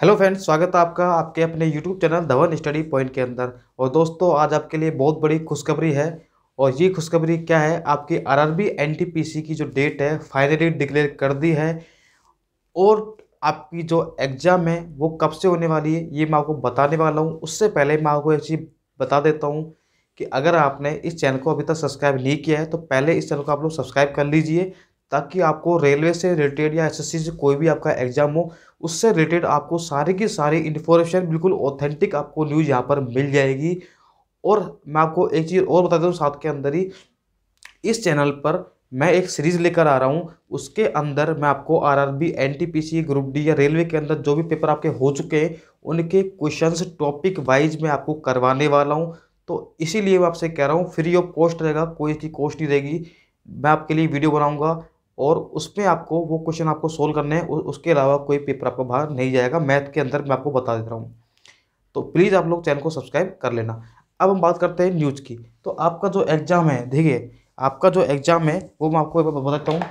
Hello friends, स्वागत है आपका आपके अपने YouTube channel Dhawan study point के अंदर। और दोस्तों, आज आपके लिए बहुत बड़ी खुशखबरी है। और ये खुशखबरी क्या है? आपकी आरआरबी एनटीपीसी की जो डेट है फाइनली डिक्लेयर कर दी है। और आपकी जो एग्ज़ाम है, वो कब से होने वाली है, ये मैं आपको बताने वाला हूँ। उससे पहले मैं आपको एक चीज़ बता देता हूँ कि अगर आपने इस चैनल को अभी तक सब्सक्राइब नहीं किया है तो पहले इस चैनल को आप लोग सब्सक्राइब कर लीजिए। ताकि आपको रेलवे से रिलेटेड या एसएससी से कोई भी आपका एग्ज़ाम हो, उससे रिलेटेड आपको सारी की सारी इन्फॉर्मेशन बिल्कुल ऑथेंटिक आपको न्यूज़ यहाँ पर मिल जाएगी। और मैं आपको एक चीज़ और बता दूँ साथ के अंदर ही, इस चैनल पर मैं एक सीरीज़ लेकर आ रहा हूँ। उसके अंदर मैं आपको आरआरबी एनटीपीसी ग्रुप डी या रेलवे के अंदर जो भी पेपर आपके हो चुके हैं, उनके क्वेश्चंस टॉपिक वाइज मैं आपको करवाने वाला हूँ। तो इसीलिए मैं आपसे कह रहा हूँ फ्री ऑफ़ कॉस्ट रहेगा, कोई इसकी कॉस्ट नहीं रहेगी। मैं आपके लिए वीडियो बनाऊँगा। और उसमें आपको वो क्वेश्चन आपको सोल्व करने हैं। उसके अलावा कोई पेपर आपको बाहर नहीं जाएगा। मैथ के अंदर मैं आपको बता देता हूँ। तो प्लीज़ आप लोग चैनल को सब्सक्राइब कर लेना। अब हम बात करते हैं न्यूज़ की। तो आपका जो एग्ज़ाम है, देखिए, आपका जो एग्ज़ाम है, वो मैं आपको बताता हूँ।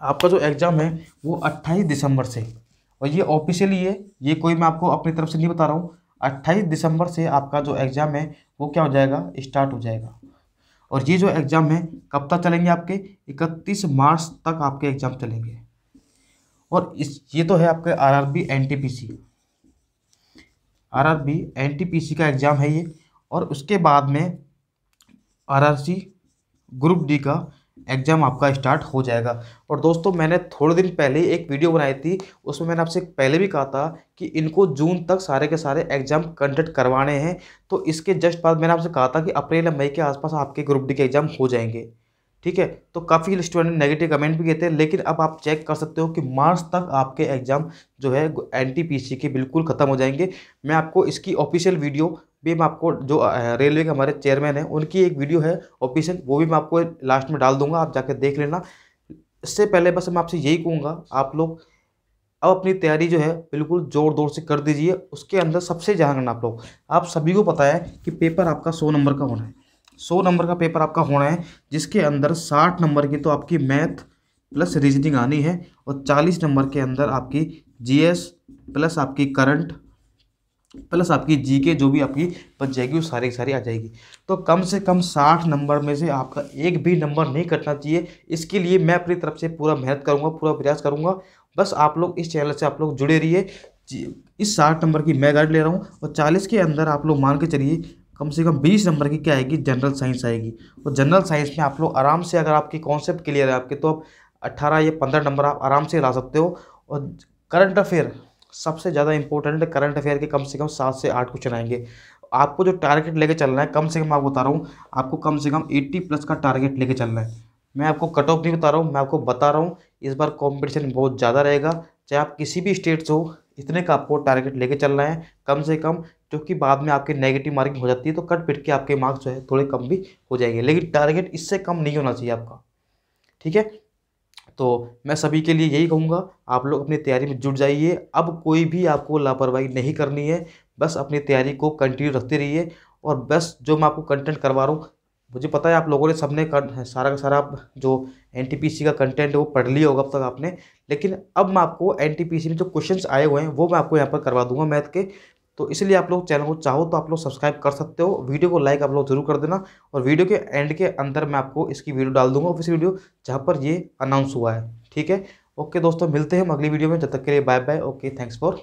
आपका जो एग्ज़ाम है, वो अट्ठाईस दिसंबर से। और ये ऑफिशियली है, ये कोई मैं आपको अपनी तरफ़ से नहीं बता रहा हूँ। अट्ठाईस दिसंबर से आपका जो एग्ज़ाम है, वो क्या हो जाएगा? स्टार्ट हो जाएगा। और ये जो एग्ज़ाम है, कब तक चलेंगे आपके? इकतीस मार्च तक आपके एग्ज़ाम चलेंगे। और इस, ये तो है आपके R R B N T P C R R B N T P C का एग्ज़ाम है ये। और उसके बाद में R R C group D का एग्ज़ाम आपका स्टार्ट हो जाएगा। और दोस्तों, मैंने थोड़े दिन पहले एक वीडियो बनाई थी। उसमें मैंने आपसे पहले भी कहा था कि इनको जून तक सारे के सारे एग्ज़ाम कंडक्ट करवाने हैं। तो इसके जस्ट बाद मैंने आपसे कहा था कि अप्रैल या मई के आसपास आपके ग्रुप डी के एग्ज़ाम हो जाएँगे। ठीक है? तो काफ़ी स्टूडेंट नेगेटिव कमेंट भी किए थे, लेकिन अब आप चेक कर सकते हो कि मार्च तक आपके एग्ज़ाम जो है एनटीपीसी के बिल्कुल ख़त्म हो जाएँगे। मैं आपको इसकी ऑफिशियल वीडियो भी मैं आपको जो रेलवे के हमारे चेयरमैन हैं, उनकी एक वीडियो है ऑफिशियल वो भी मैं आपको लास्ट में डाल दूँगा, आप जाकर देख लेना। इससे पहले बस मैं आपसे यही कहूँगा, आप लोग अब अपनी तैयारी जो है बिल्कुल ज़ोर ज़ोर से कर दीजिए, उसके अंदर सबसे ध्यान रखना आप लोग। आप सभी को पता है कि पेपर आपका सौ नंबर का होना है। सौ नंबर का पेपर आपका होना है, जिसके अंदर साठ नंबर की तो आपकी मैथ प्लस रीजनिंग आनी है, और चालीस नंबर के अंदर आपकी जीएस प्लस आपकी करंट प्लस आपकी जी के जो भी आपकी बच जाएगी, वो सारी की सारी आ जाएगी। तो कम से कम साठ नंबर में से आपका एक भी नंबर नहीं कटना चाहिए। इसके लिए मैं अपनी तरफ़ से पूरा मेहनत करूँगा, पूरा प्रयास करूँगा। बस आप लोग इस चैनल से आप लोग जुड़े रहिए। इस साठ नंबर की मैं गाइड ले रहा हूँ और चालीस के अंदर आप लोग मान के चलिए, कम से कम बीस नंबर की क्या आएगी? जनरल साइंस आएगी। और जनरल साइंस में आप लोग आराम से अगर आपकी कॉन्सेप्ट क्लियर है आपके तो आप अट्ठारह या पंद्रह नंबर आप आराम से ला सकते हो। और करंट अफेयर सबसे ज़्यादा इंपॉर्टेंट करंट अफेयर के कम से कम सात से आठ क्वेश्चन आएँगे। आपको जो टारगेट लेके चलना है, कम से कम आपको बता रहा हूँ, आपको कम से कम एट्टी प्लस का टारगेट लेके चलना है। मैं आपको कट ऑफ़ नहीं बता रहा हूँ, मैं आपको बता रहा हूँ, इस बार कॉम्पिटिशन बहुत ज़्यादा रहेगा। चाहे आप किसी भी स्टेट से हो, इतने का आपको टारगेट लेके चलना है, कम से कम क्योंकि बाद में आपके नेगेटिव मार्किंग हो जाती है तो कट पिट के आपके मार्क्स जो है, थोड़े कम भी हो जाएँगे। लेकिन टारगेट इससे कम नहीं होना चाहिए आपका। ठीक है? तो मैं सभी के लिए यही कहूँगा, आप लोग अपनी तैयारी में जुट जाइए। अब कोई भी आपको लापरवाही नहीं करनी है, बस अपनी तैयारी को कंटिन्यू रखते रहिए और बस जो मैं आपको कंटेंट करवा रहा हूँ, मुझे पता है आप लोगों ने सबने सारा का सारा जो एनटीपीसी का कंटेंट है वो पढ़ लिया होगा अब तक आपने, लेकिन अब मैं आपको एनटीपीसी में जो क्वेश्चंस आए हुए हैं, वो मैं आपको यहाँ पर करवा दूँगा मैथ के। तो इसलिए आप लोग चैनल को चाहो तो आप लोग सब्सक्राइब कर सकते हो। वीडियो को लाइक आप लोग ज़रूर कर देना और वीडियो के एंड के अंदर मैं आपको इसकी वीडियो डाल दूँगा ऑफ़िस वीडियो, जहाँ पर ये अनाउंस हुआ है। ठीक है? ओके दोस्तों, मिलते हैं अगली वीडियो में। जब तक के लिए bye bye okay thanks for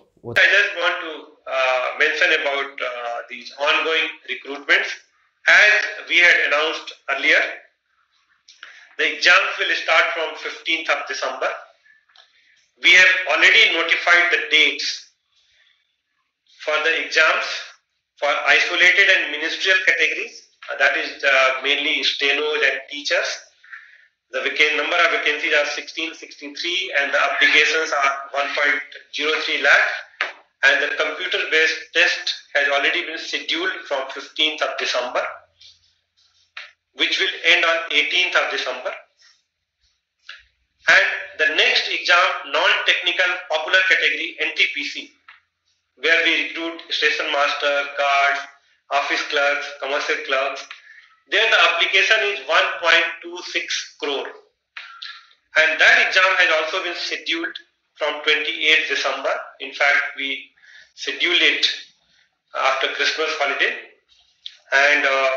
the exams will start from 15th of december. We have already notified the dates for the exams for isolated and ministerial categories, uh, that is uh, mainly stenos and teachers. The number of vacancies are 1663 and the applications are 1.03 lakh. And the computer based test has already been scheduled from 15th of December which will end on 18th of December. And the next exam non-technical popular category NTPC where we recruit station master, guards, office clerks, commercial clerks. There the application is 1.26 crore. And that exam has also been scheduled from 28th December. In fact, we schedule it after Christmas holiday. And uh,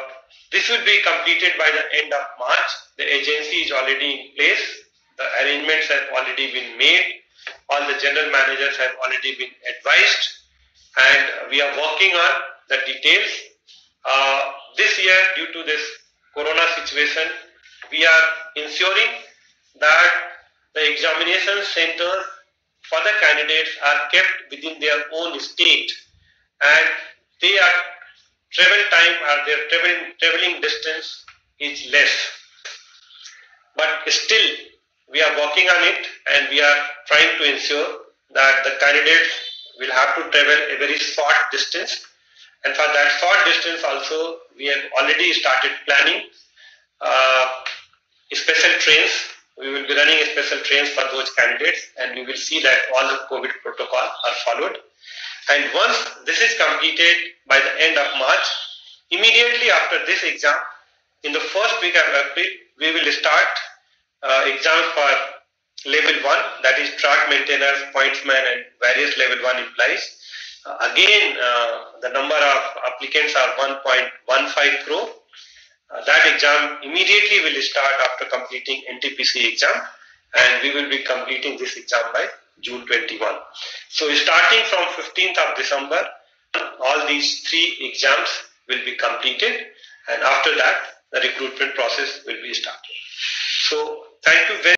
this will be completed by the end of March. The agency is already in place. The arrangements have already been made. All the general managers have already been advised. And we are working on the details. Uh, this year, due to this corona situation, we are ensuring that the examination centers for the candidates are kept within their own state and they are travel time or their traveling, traveling distance is less. But still, we are working on it and we are trying to ensure that the candidates will have to travel a very short distance. And for that short distance also, we have already started planning uh, special trains. We will be running special trains for those candidates and we will see that all the COVID protocol are followed. And once this is completed by the end of March, immediately after this exam, in the first week of April, we will start uh, exams for level 1, that is track maintainers, pointsman and various level 1 implies. Uh, again, uh, the number of applicants are 1.15 crore. Uh, that exam immediately will start after completing NTPC exam and we will be completing this exam by June 21. So starting from 15th of December, all these three exams will be completed and after that the recruitment process will be started. So thank you very